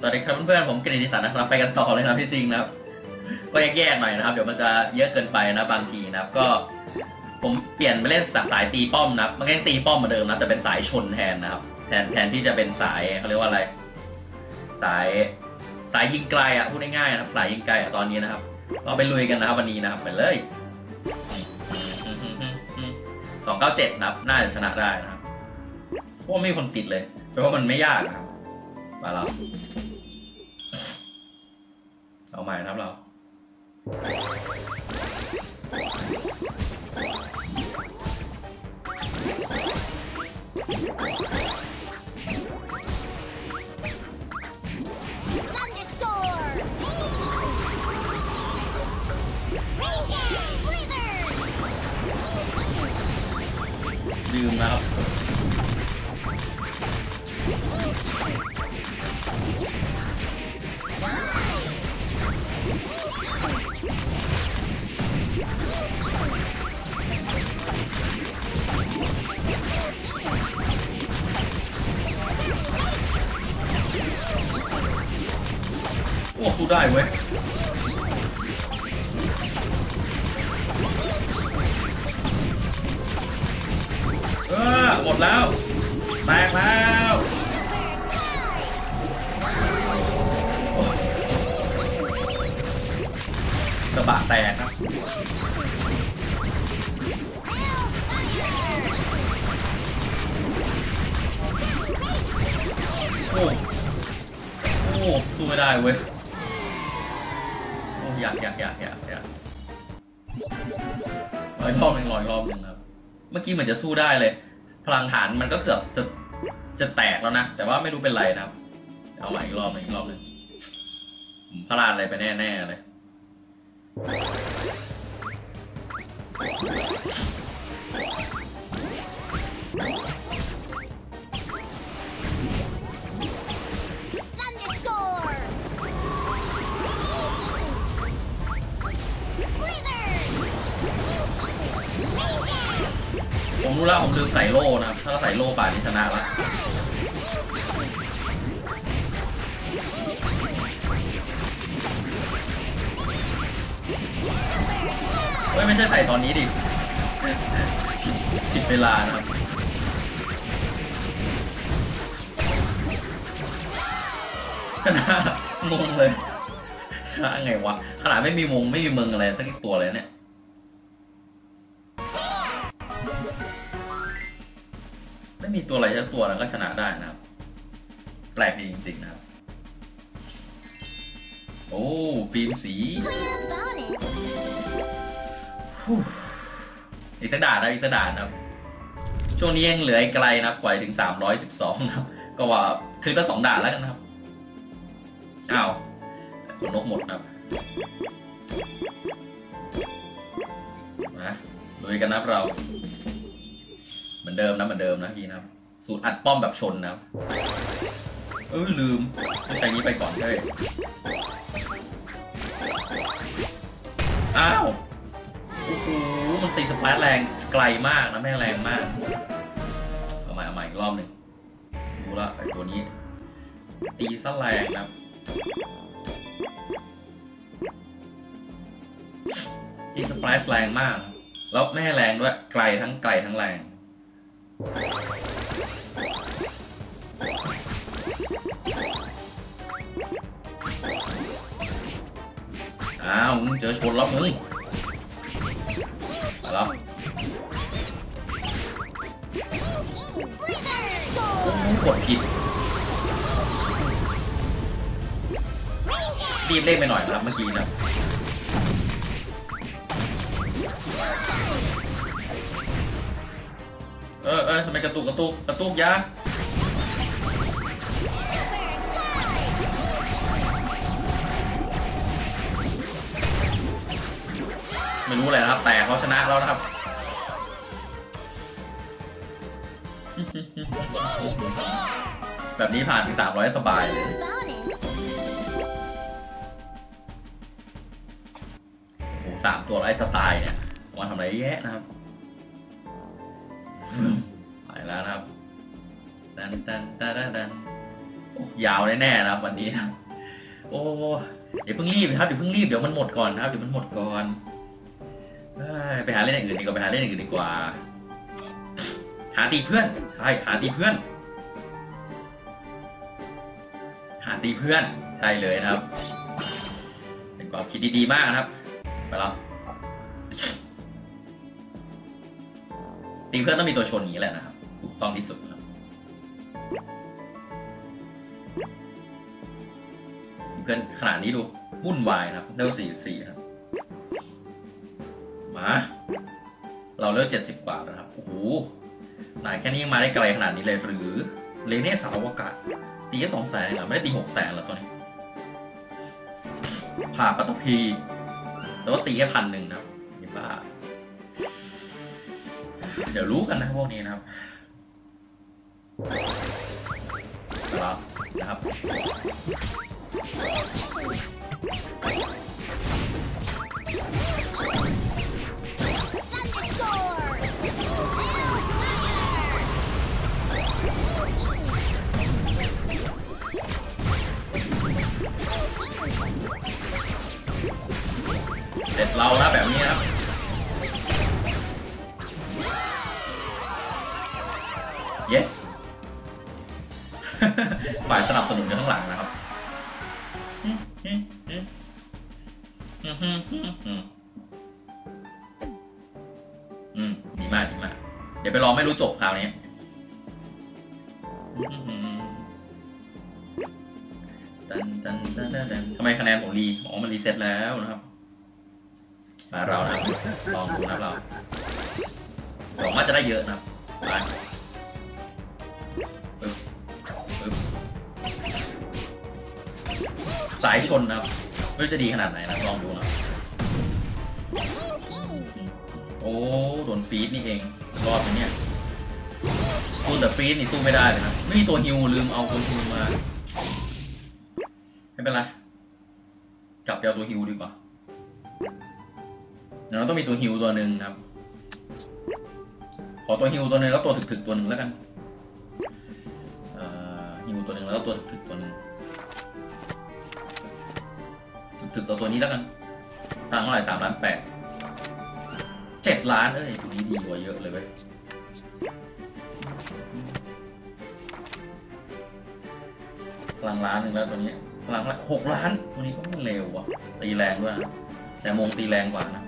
สวัสดีครับเพื่อนๆผมกฤษณิสันนะครับไปกันต่อเลยนะที่จริงนะครับก็แยกๆหน่อยนะครับ เดี๋ยวมันจะเยอะเกินไปนะบางทีนะครับก็ ผมเปลี่ยนไปเล่นสายตีป้อมนะครับมันก็ยังตีป้อมเหมือนเดิมนะแต่เป็นสายชนแทนนะครับ แทนแทนที่จะเป็นสายเขาเรียกว่าอะไร สายสายยิงไกลอะพูดง่ายๆนะครับสายยิงไกลอะตอนนี้นะครับเราไปลุยกันนะครับวันนี้นะครับไปเลยสองเก้าเจ็ดนะครับน่าจะชนะได้นะครับเพราะว่าไม่มีคนติดเลยเพราะว่ามันไม่ยากนะครับ มาแล้วเอาใหม่นะครับเรา Thunderstorm! Ranger! Blizzard! ลืมนะครับ ได้เว้ยเออหมดแล้ว แตกแล้วกระบะแตกครับโอ้โอ้สู้ไม่ได้เว้ย กี้เหมือนจะสู้ได้เลย พลังฐานมันก็เกือบจะจะแตกแล้วนะ แต่ว่าไม่รู้เป็นไรนะครับ เอาใหม่อีกรอบหนึ่งอีกรอบหนึ่งพลาดอะไรไปแน่ ๆ เลย รู้แล้วผมลืมใส่โล่นะครับ ถ้าเราใส่โล่ป่านนี้ชนะแล้วเฮ้ยไม่ใช่ใส่ตอนนี้ดิผิดเวลานะครับชนะงงเลยชนะไงวะ ขนาดไม่มีมงไม่มีเมืองอะไรสักตัวเลยเนี่ย ไม่มีตัวอะไรสักตัวแล้วก็ชนะได้นะครับ แปลกดีจริงๆนะครับ โอ้ฟิล์มสี Clear bonus! ฮู้อีกสักด่านนะอีกสักด่านนะครับ ช่วงนี้ยังเหลืออีกไกลนะครับกว่าจะถึง312นะครับ ก็ว่าคือละสองด่านแล้วกันนะครับอ้าวขนนกหมดนะครับมาลุยกันนะครับเราเห มือนเดิมนะเหมือนเดิมนะพี่นะครับ สูตรอัดป้อมแบบชนนะเอ้ยลืมใช้นี้ไปก่อนใช่อ้าวโอ้โหมันตีสปาร์ตแรงไกลมากนะแม่งแรงมากเอาใหม่เอาใหม่อีกรอบหนึ่งดูและไอตัวนี้ ตีซะแรงนะครับตีสปาร์ตแรงมาก แล้วไม่แรงด้วยไกลทั้งไกลทั้งแรง ชนแล้วมึงไปแล้วกดผิดรีบเล่นไปหน่อยนะครับเมื่อกี้นะเออเออทำไมกระตุกกระตุกกระตุกยะ ไม่รู้เลยนะครับ แต่เขาชนะแล้วนะครับแบบนี้ผ่านถึง300สบายเลยโอ้โหสามตัวไร้สไตล์เนี่ยมาทำอะไรเยอะแยะนะครับไปแล้วนะครับดันดันดันดันยาวแน่ๆนะครับวันนี้นะโอ้เดี๋ยวเพิ่งรีบนะครับเดี๋ยวเพิ่งรีบเดี๋ยวมันหมดก่อนนะครับเดี๋ยวมันหมดก่อน เอ้ยไปหาเล่นอย่างอื่นดีกว่าไปหาเล่นอย่างอื่นดีกว่า หาตีเพื่อน ใช่ หาตีเพื่อน หาตีเพื่อน ใช่เลยนะครับ เป็นความคิดดีๆมากนะครับ ไปแล้วตีเพื่อนต้องมีตัวชนอย่างนี้แหละนะครับ ถูกต้องที่สุดครับตีเพื่อนขนาดนี้ดูวุ่นวายนะครับเลเวลสี่สี่ครับ มา เราเลือกเจ็ดสิบกว่าแล้วนะครับ โอ้โหนายแค่นี้ยังมาได้ไกลขนาดนี้เลยหรือเลเน่สารวกาศตีแค่สองแสนเหรอไม่ได้ตีหกแสนเหรอตัวนี้ ผ่าปัตตภีแล้วก็ตีแค่พันหนึ่งนะครับนี่ป้า เดี๋ยวรู้กันนะพวกนี้นะครับครับนะครับ เสร็จเราแล้วแบบนี้ครับ yes ฝ่ายสนับสนุนอยู่ข้างหลังนะครับอืมดีมากดีมาก เดี๋ยวไปรอไม่รู้จบคราวนี้ ลองดูนะครับเราหวังว่าจะได้เยอะนะครับไปสายชนนะครับไม่รู้จะดีขนาดไหนนะลองดูนะโอ้โดนฟีดนี่เองรอดไหมเนี่ยสู้แต่ฟีดนี่สู้ไม่ได้เลยนะไม่มีตัวฮิวลืมเอาตัวฮิวมาไม่เป็นไรกลับไปเอาตัวฮิวดีกว่า เดี๋ยวเราต้องมีตัวฮิวตัวหนึ่งครับ ขอตัวฮิวตัวหนึ่งแล้วตัวถึกๆตัวหนึ่งแล้วกันฮิวตัวหนึ่งแล้วตัวถึกๆตัวหนึ่งถึกๆตัวตัวนี้แล้วกันตังเท่าไหร่สามล้านแปดเจ็ดล้านเอ้ยตัวนี้ดีกว่าเยอะเลยเว้ยพลังล้านหนึ่งแล้วตัวนี้พลังหกล้านตัวนี้ก็ไม่เร็วว่ะตีแรงด้วยนะแต่มงตีแรงกว่านะ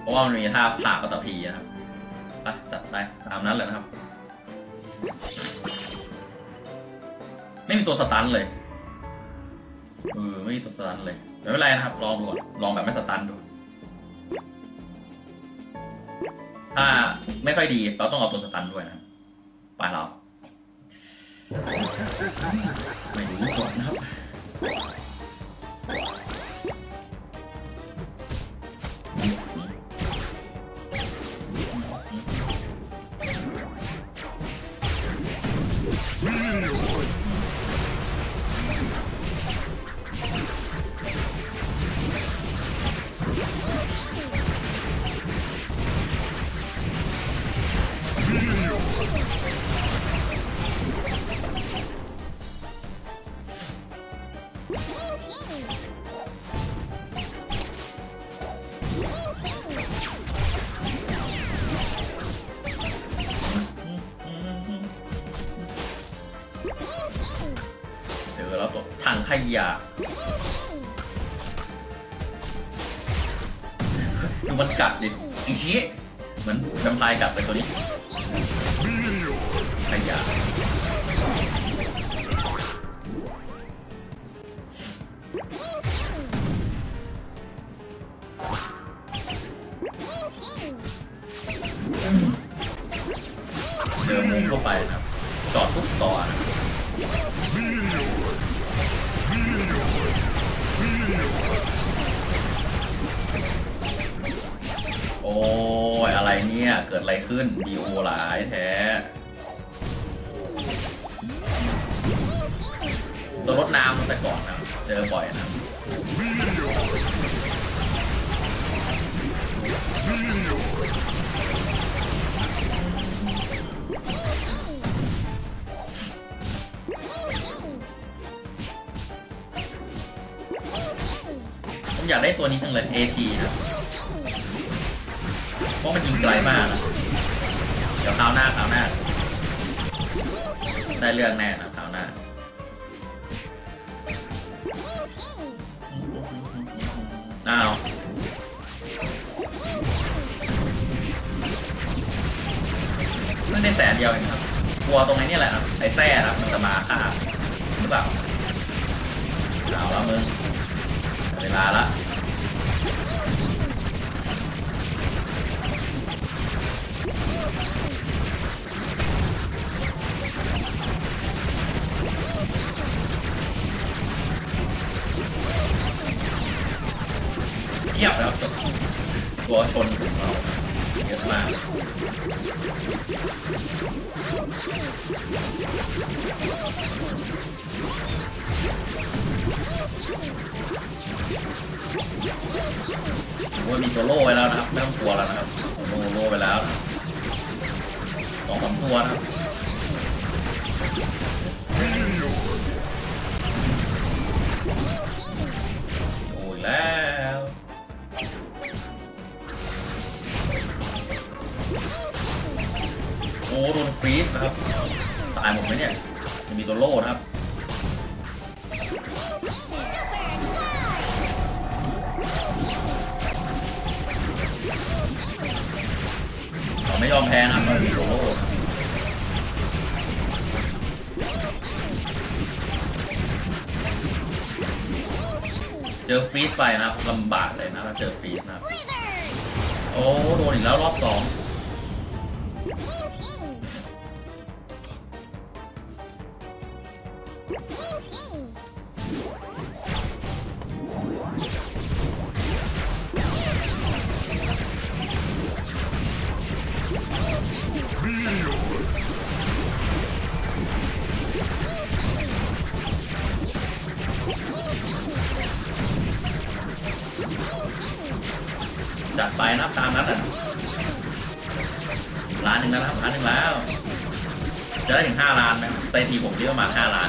เพราะว่ามันมีท่าผ่าปัตตภีนะครับไปจัดไปตามนั้นเลยนะครับ ไม่มีตัวสตันเลยเออไม่มีตัวสตันเลยไม่เป็นไรนะครับ ลองดูก่อนลองแบบไม่สตันดู ถ้าไม่ค่อยดีเราต้องเอาตัวสตันด้วยนะไปเราไม่รู้ก่อนนะครับ แล้วตัวถังขยะดูมันกัดดิอีชี้เหมือนแวมไพร์กัดไปตัวนี้ขยะเดินมุมเข้าไปนะจอดทุกต่อนะ โอ้ยอะไรเนี่ย เกิดอะไรขึ้นดีโอหลายแท้ตัวรถน้ำตั้งแต่ก่อนนะ เจอบ่อยนะ ตัวนี้จังเลย AT ครับเพราะมันยิงไกลมากนะเดี๋ยวคราวหน้าคราวหน้า ได้เรื่องแน่นะคราวหน้าอ้าวไม่ได้แสนเดียวเองครับกลัวตรงนี้นี่แหละครับไอ้แส้ครับมันจะมาฆ่าหรือเปล่าเอาแล้วมึงเวลาละ เทียบแล้วตัวชนของเราเยอะมากโอ้ยมีตัวโล่ไว้แล้วนะครับไม่ต้องกลัวแล้วนะครับโล่โล่ไปแล้วสองสามตัวนะครับ นะครับ ตายหมดไหมเนี่ยยังมีตัวโล่นะครับเราไม่ยอมแพ้นะครับเรามีตัวโล่เจอฟรีซไปนะครับลำบากเลยนะเจอฟรีซนะโอ้โดนอีกแล้วรอบสอง ไปนับตามนั้นอะล้านหนึ่งแล้วนะครับล้านหนึ่งแล้วจะได้ถึงห้าล้านไหมสถิติผมที่ประมาณห้าล้าน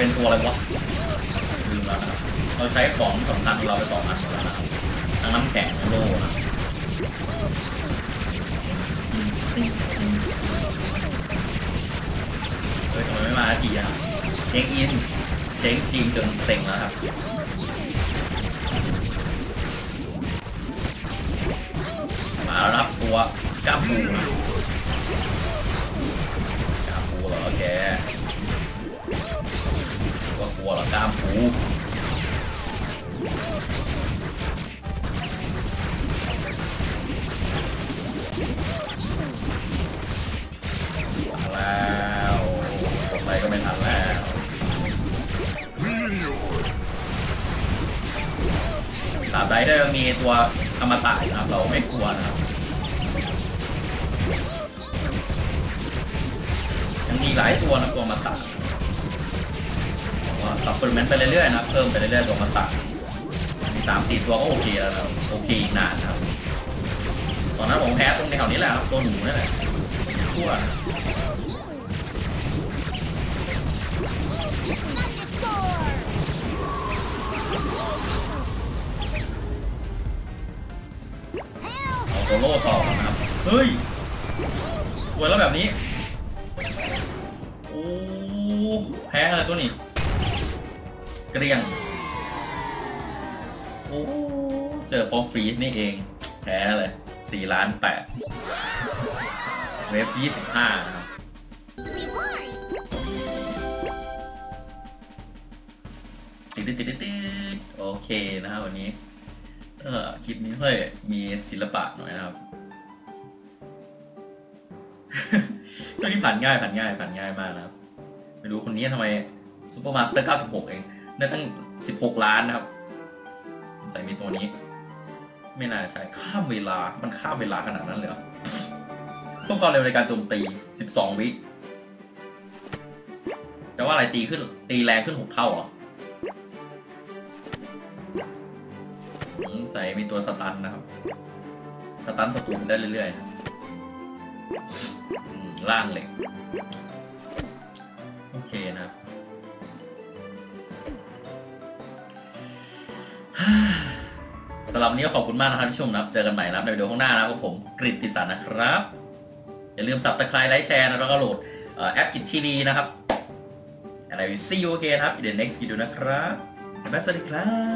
เป็นตัวอะไรวะลืมแล้วนะเราใช้ของสำคัญของเราไปสองอันหมดแล้วนะทั้งน้ำแข็งโล่นะเฮ้ยทำไมไม่มาทีอะเช็คอินเช็คทีมจนเซ็งแล้วครับมาแล้วรับตัวกล้ามปูนะกล้ามปูเหรอแกก็กลั วหรอกล้ามปูแล้วกดไปก็ไม่ทันแล้วตราบใดที่ยังมีตัวอมตะอยู่นะครับ เราไม่กลัวนะครับยังมีหลายตัวนะตัวอมตะ ว่าซัพพลีเมนต์ไปเรื่อยๆนะเพิ่มไปเรื่อยๆตัวอมาตะมีสามสี่ตัวก็โอเคแล้วครับโอเคอีกนานครับ ตอนนั้นผมแพ้ตรงแถวนี้แหละครับตัวหนูนี่แหละทั่วเอาตัวโล่ต่อนะครับ เฮ้ยสวยแล้วแบบนี้ โอ้ แพ้อะไรตัวนี้ เกรียง โอ้ เจอปอฟรีสนี่เอง แพ้เลยสี่ล้านแปดเวฟยี่สิบห้านะครับติดติดติดติดโอเคนะครับวันนี้เออคลิปนี้เฮ้ยมีศิลปะหน่อยนะครับช่วงนี้ผ่านง่ายผ่านง่ายผ่านง่ายมากนะครับ ไม่รู้คนนี้ทำไมซูเปอร์มาสเตอร์96 เอง ได้ตั้ง 16 ล้านนะครับใส่มีตัวนี้ ไม่น่าใช่ข้ามเวลา มันข้ามเวลาขนาดนั้นเลยเหรอเพิ่มความเร็วในการโจมตี 12 วิแต่ว่าอะไรตีขึ้น ตีแรงขึ้นหกเท่าเหรอใส่มีตัวสตันนะครับ สตันศัตรูได้เรื่อยๆนะล่างเหล็ก โอเคนะครับำหรับวันนี้ก็ขอบคุณมากนะครับที่ชมนะครับเจอกันใหม่นะครับในวิดีโอข้างหน้านะครับผมกริดติสันนะครับ อย่าลืมสับตะไคร้ไลค์แชร์นะแล้วก็โหลดแอปกิจทีวีนะครับ and I will see you again ครับ in the next video นะครับบ๊ายบายสวัสดีครับ